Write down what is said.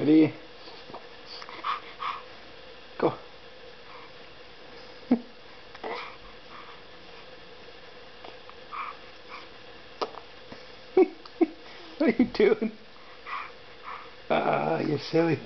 Ready? Go. what are you doing? Ah, you're silly.